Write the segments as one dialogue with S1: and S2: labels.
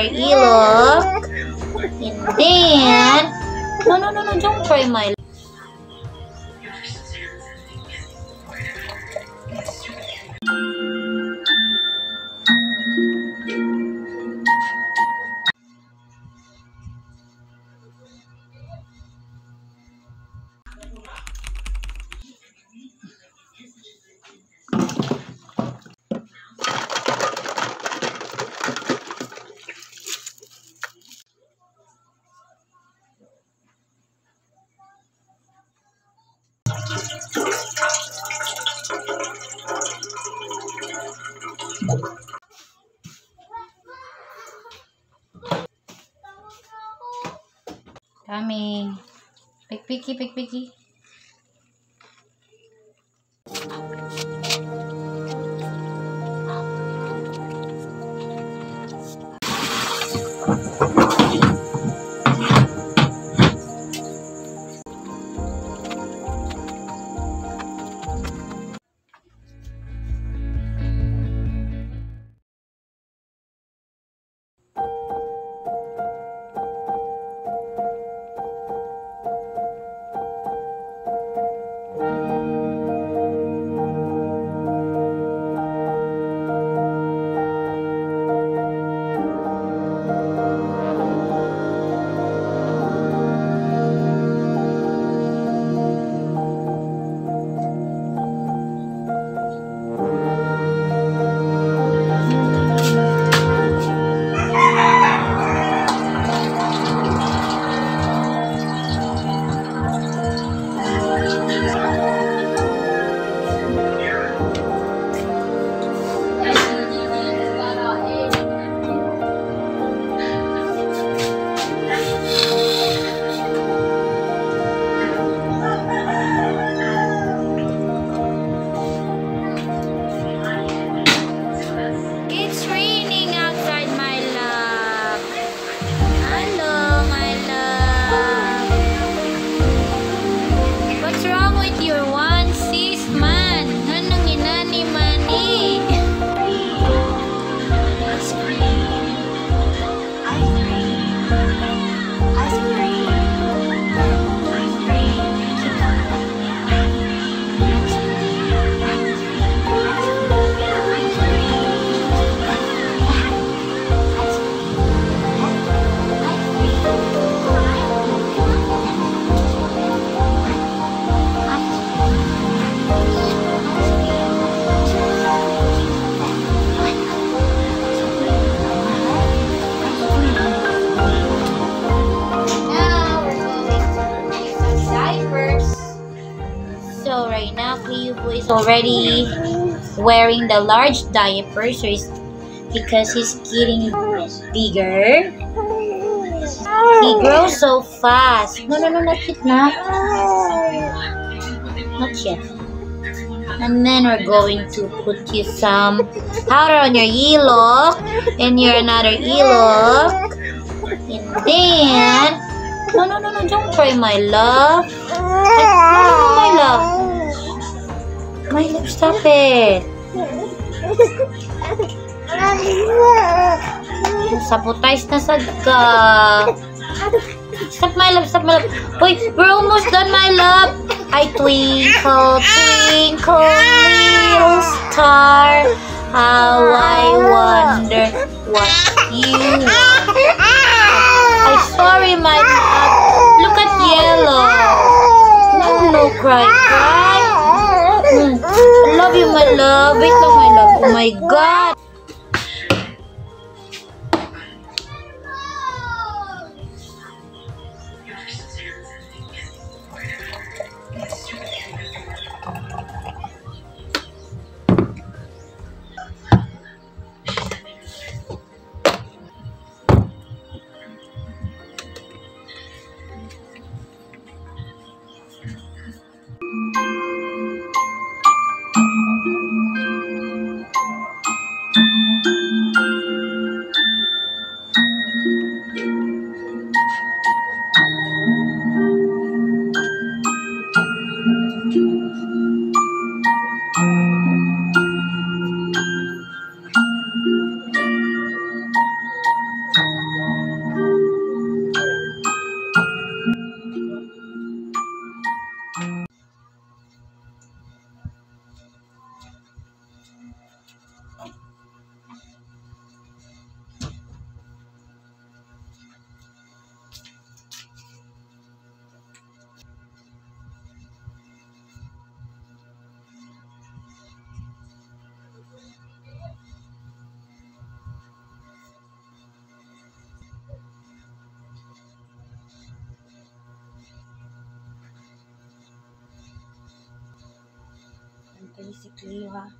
S1: another ilok. And then, no, no, no, no, don't cry, my Pikpiki, pikpiki. It's So right now, Cleo is already wearing the large diaper, so it's because he's getting bigger. He grows so fast. No, no, no, not yet, not. Not yet. And then we're going to put you some powder on your ilok and your another ilok. And then, no, no, no, no, don't cry, my love. No, no, no, my love. My love, stop it. Sabotage na sad ka. Stop, my love, stop, my love. Wait, we're almost done, my love. I twinkle, twinkle, little star. How I wonder what you want. I'm sorry, my No, no, cry, cry. I love you, my love. Wait lang, my love. Oh my God. Basically, ha?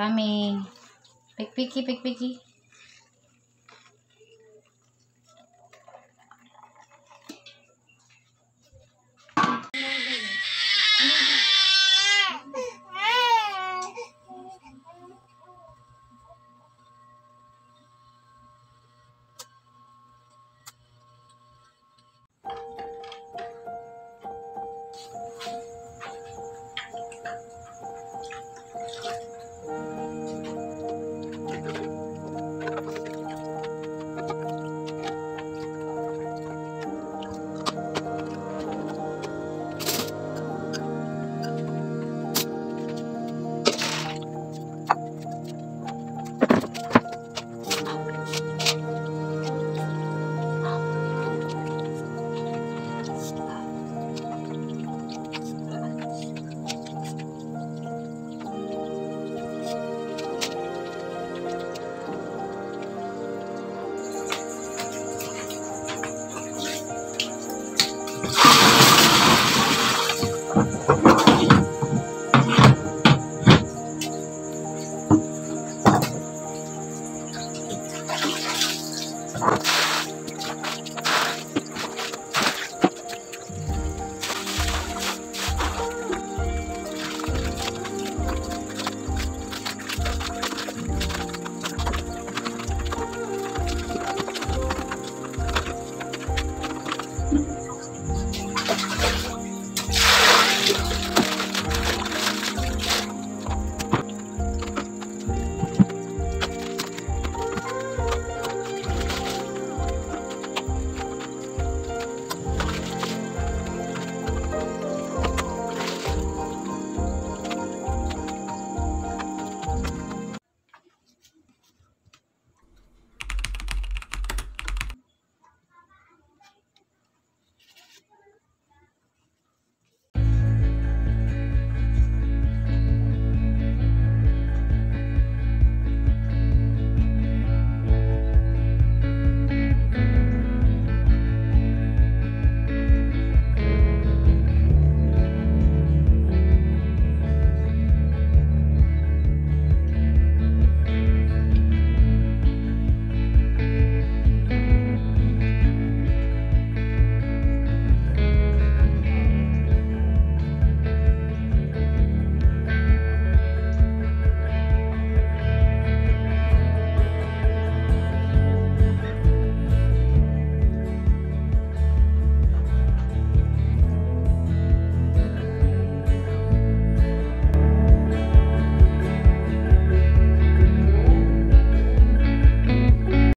S1: Kami. Pikpiki, pikpiki.